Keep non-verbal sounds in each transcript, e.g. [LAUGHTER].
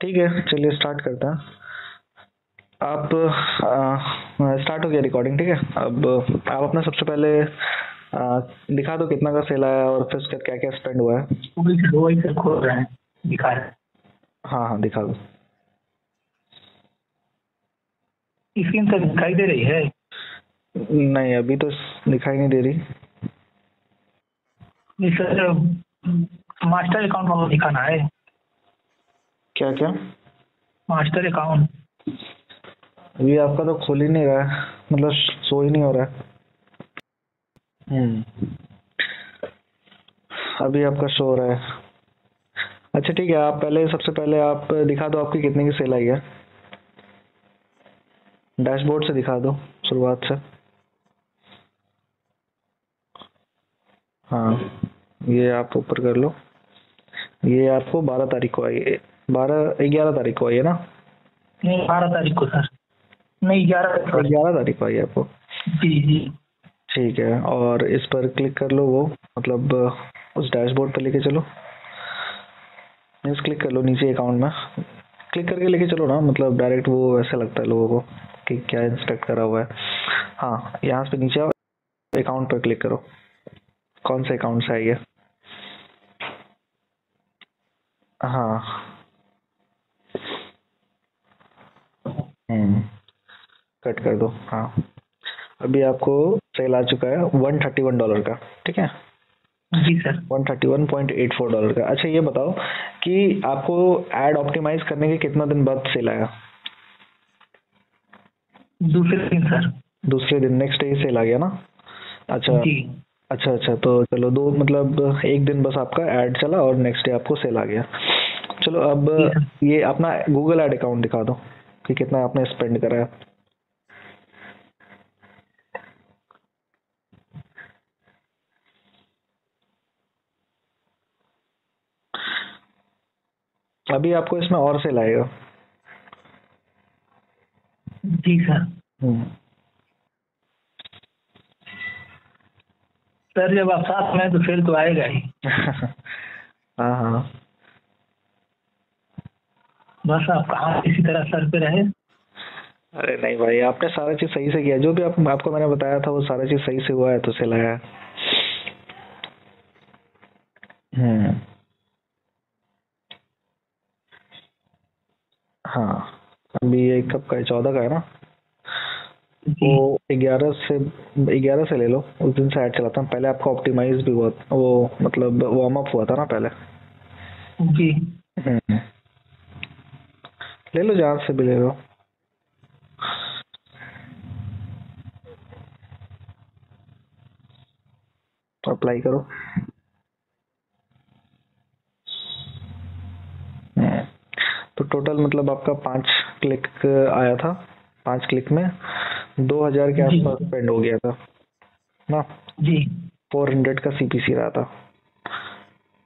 ठीक है चलिए स्टार्ट करते हैं। आप स्टार्ट हो गया रिकॉर्डिंग ठीक है? अब आप अपना सबसे पहले आ, दिखा दो कितना का सेल आया और फिर उसका क्या क्या स्पेंड हुआ है। रहे हैं दिखा रहे हाँ। हाँ दिखा दो। स्क्रीन सर दिखाई दे रही है। नहीं अभी तो दिखाई नहीं दे रही। नहीं सर मास्टर अकाउंट वाला दिखाना है। क्या क्या मास्टर अकाउंट। अभी आपका तो खोल ही नहीं रहा है मतलब शो ही नहीं हो रहा है। हम्म। अभी आपका शो हो रहा है। अच्छा ठीक है आप पहले सबसे पहले आप दिखा दो आपकी कितने की सेल आई है। डैशबोर्ड से दिखा दो शुरुआत से। हाँ ये आप ऊपर कर लो। ये आपको बारह तारीख को आई है। बारह ग्यारह तारीख को आई है ना? नहीं बारह तारीख को सर। नहीं ग्यारह तारीख ग्यारह तारीख को आई है आपको? जी जी। ठीक है और इस पर क्लिक कर लो वो मतलब उस डैशबोर्ड पर लेके चलो। मीन्स क्लिक कर लो नीचे अकाउंट में। क्लिक करके लेके चलो ना मतलब डायरेक्ट वो ऐसा लगता है लोगों को कि क्या इंस्पेक्ट करा हुआ है। हाँ यहाँ से नीचे आओ अकाउंट पर क्लिक करो। कौन से अकाउंट से आई है? हाँ हम्म कट कर दो। हाँ। अभी आपको सेल आ चुका है वन थर्टी वन डॉलर का ठीक है? जी sir. One thirty one point eight four dollar का। अच्छा ये बताओ कि आपको एड ऑप्टिमाइज करने के कितना दिन बाद सेल आया? दूसरे दिन सर। दूसरे दिन नेक्स्ट डे सेल आ गया ना? अच्छा। जी। अच्छा अच्छा तो चलो दो मतलब एक दिन बस आपका ऐड चला और नेक्स्ट डे आपको सेल आ गया। चलो अब ये अपना गूगल ऐड अकाउंट दिखा दो। कि कितना आपने स्पेंड करा? है अभी आपको इसमें और सेल आएगा जी सर। हम्म। सर जब आप साथ में तो फिर तो आएगा ही। [LAUGHS] हाँ हाँ। बस आप कहाँ इसी तरह सर पे रहे। अरे नहीं भाई आपने सारा चीज़ सही से किया। जो भी आप, आपको मैंने बताया था वो सारा चीज़ सही से हुआ है तो सेल आया है। हम्म। हाँ अभी ये कब का है? चौदह का है ना? वो ग्यारह से ग्यारह से ले लो उस दिन से ऐड चलाता हूँ। पहले आपका ऑप्टिमाइज भी हुआ वो मतलब वार्म अप हुआ था ना पहले? जी। हम्म। ले लो जहाँ से भी ले लो। अप्लाई करो। तो टोटल मतलब आपका पाँच क्लिक आया था पाँच क्लिक में। दो हज़ार के आसपास स्पेंड हो गया था ना? जी। फोर हंड्रेड का सीपीसी रहा था।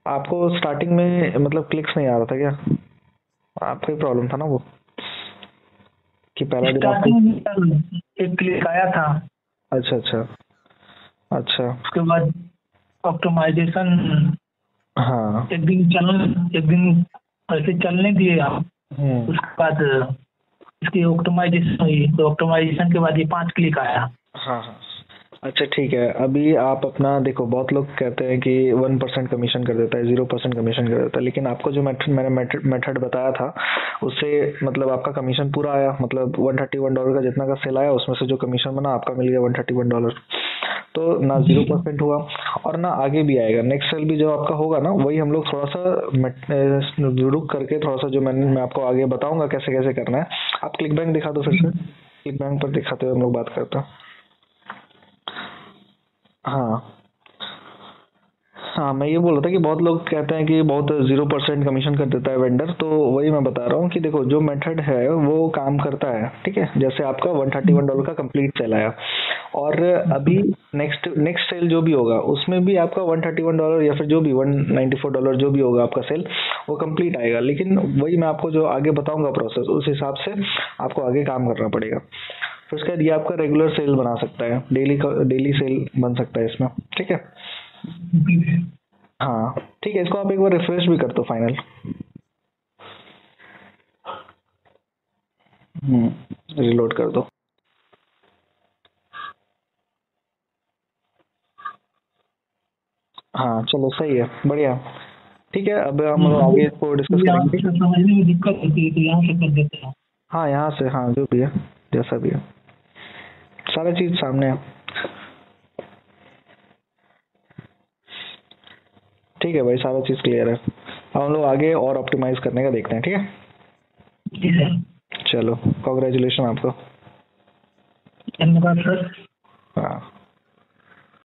आपको स्टार्टिंग में मतलब क्लिक्स नहीं आ रहा था क्या? आपका ही प्रॉब्लम था ना वो। कि पहला दिन आपको एक क्लिक आया था। अच्छा अच्छा। अच्छा। उसके बाद ऑप्टिमाइजेशन हाँ। एक दिन चल एक दिन ऐसे चलने दिए आप। हम्म। उसके बाद इसकी ऑप्टिमाइजेशन हुई तो ऑप्टिमाइजेशन के बाद ये पाँच क्लिक आया। हाँ हाँ। अच्छा ठीक है। अभी आप अपना देखो बहुत लोग कहते हैं कि वन परसेंट कमीशन कर देता है ज़ीरो परसेंट कमीशन कर देता है लेकिन आपको जो मेथड मैंने मेथड बताया था उससे मतलब आपका कमीशन पूरा आया मतलब वन थर्टी वन डॉलर का जितना का सेल आया उसमें से जो कमीशन बना आपका मिल गया वन थर्टी वन डॉलर। तो ना ज़ीरो परसेंट हुआ और ना आगे भी आएगा। नेक्स्ट सेल भी जो आपका होगा ना वही हम लोग थोड़ा सा रुक करके थोड़ा सा जो मैंने मैं आपको आगे बताऊँगा कैसे कैसे करना है। आप क्लिक बैंक दिखा दो फिर से। क्लिक बैंक पर दिखाते हुए हम लोग बात करते हैं। हाँ। हाँ मैं ये बोल रहा था कि बहुत लोग कहते हैं कि बहुत ज़ीरो परसेंट कमीशन कर देता है वेंडर तो वही मैं बता रहा हूँ कि देखो, जो मेथड है, वो काम करता है, ठीक है? जैसे आपका वन थर्टी वन डॉलर का कंप्लीट सेल आया। और अभी नेक्स्ट नेक्स्ट सेल जो भी होगा, उसमें भी आपका वन थर्टी वन डॉलर या फिर जो भी वन नाइन्टी फोर डॉलर जो भी होगा आपका सेल वो कंप्लीट आएगा। लेकिन वही मैं आपको जो आगे बताऊँगा प्रोसेस उस हिसाब से आपको आगे काम करना पड़ेगा। फिर उसके बाद ये आपका रेगुलर सेल बना सकता है। डेली डेली सेल बन सकता है इसमें। ठीक है? हाँ। ठीक है इसको आप एक बार रिफ्रेश भी कर दो फाइनल हम्म रिलोड कर दो। हाँ चलो सही है। बढ़िया। ठीक है अब हम लोग आगे इसको डिस्कस करेंगे। तो हाँ यहाँ से हाँ जो भी है जैसा भी है। सारा चीज़ सामने है। ठीक है भाई सारा चीज़ क्लियर है। अब हम लोग आगे और ऑप्टिमाइज करने का देखते हैं ठीक है? चलो कॉन्ग्रेचुलेशन आपको। धन्यवाद सर हाँ।